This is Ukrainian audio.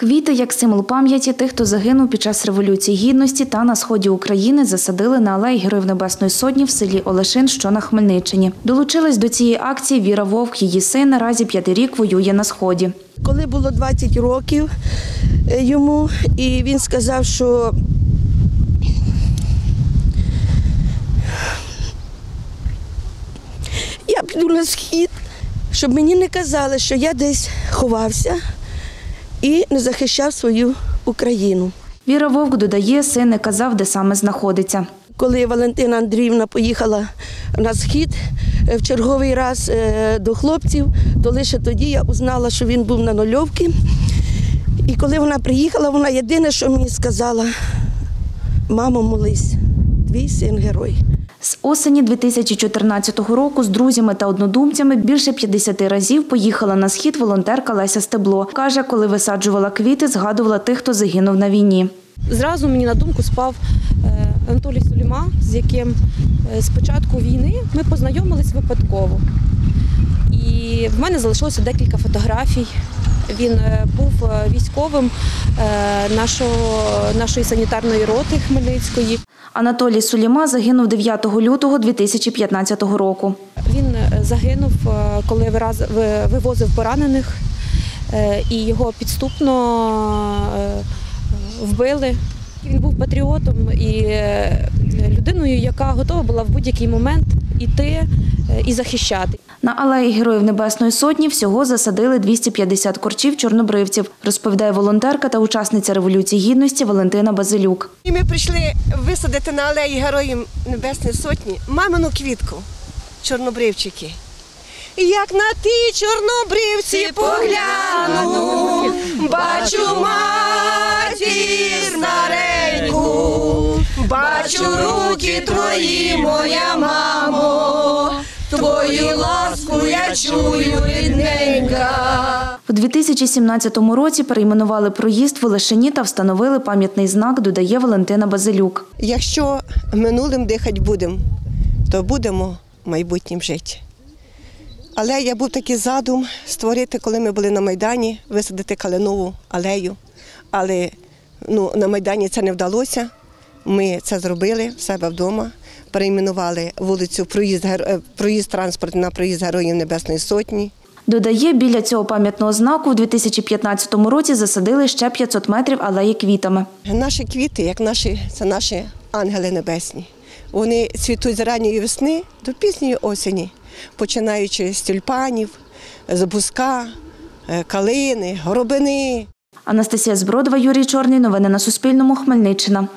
Квіти як символ пам'яті тих, хто загинув під час революції гідності та на сході України, засадили на алеї Героїв Небесної Сотні в селі Олешин, що на Хмельниччині. Долучилась до цієї акції Віра Вовк. Її син наразі п'ятий рік воює на сході. Коли було 20 років е, йому, і він сказав, що я піду на схід, щоб мені не казали, що я десь ховався і не захищав свою Україну. Віра Вовк додає, син не казав, де саме знаходиться. Коли Валентина Андріївна поїхала на схід е, в черговий раз е, до хлопців, то лише тоді я узнала, що він був на нульовці. І коли вона приїхала, вона єдине, що мені сказала: мамо, молись, твій син герой. З осені 2014 року з друзями та однодумцями більше 50 разів поїхала на схід волонтерка Леся Стебло. Каже, коли висаджувала квіти, згадувала тих, хто загинув на війні. Зразу мені на думку спав е, Анатолій Суліма, з яким е, з початку війни ми познайомились випадково. І в мене залишилося декілька фотографій. Він е, був е, військовим е, нашого, нашої санітарної роти Хмельницької. Анатолій Суліма загинув 9 лютого 2015 року. Він загинув, коли вивозив поранених, і його підступно вбили. Він був патріотом і людиною, яка готова була в будь-який момент іти е, і захищати. На алеї Героїв Небесної Сотні всього засадили 250 корчів чорнобривців, розповідає волонтерка та учасниця Революції Гідності Валентина Базилюк. І ми прийшли висадити на алеї Героїв Небесної Сотні мамину квітку, чорнобривчики. І Як на ті чорнобривці погляну, бачу матір бачу руки твої, моя мамо, твою ласку я чую рідненька. У 2017 році перейменували проїзд в Олешині та встановили пам'ятний знак, додає Валентина Базилюк. Якщо минулим дихати будемо, то будемо майбутнім жити. Але я був такий задум створити, коли ми були на Майдані, висадити калинову алею. Але ну, на Майдані це не вдалося. Ми це зробили в себе вдома, перейменували вулицю проїзд, е, проїзд транспорт на проїзд Героїв Небесної Сотні. Додає, біля цього пам'ятного знаку в 2015 році засадили ще 500 метрів алеї квітами. Наші квіти, як наші, це наші ангели небесні. Вони цвітуть з ранньої весни до пізньої осені, починаючи з тюльпанів, з бузка, е, калини, горобини. Анастасія Збродова, Юрій Чорний. Новини на Суспільному. Хмельниччина.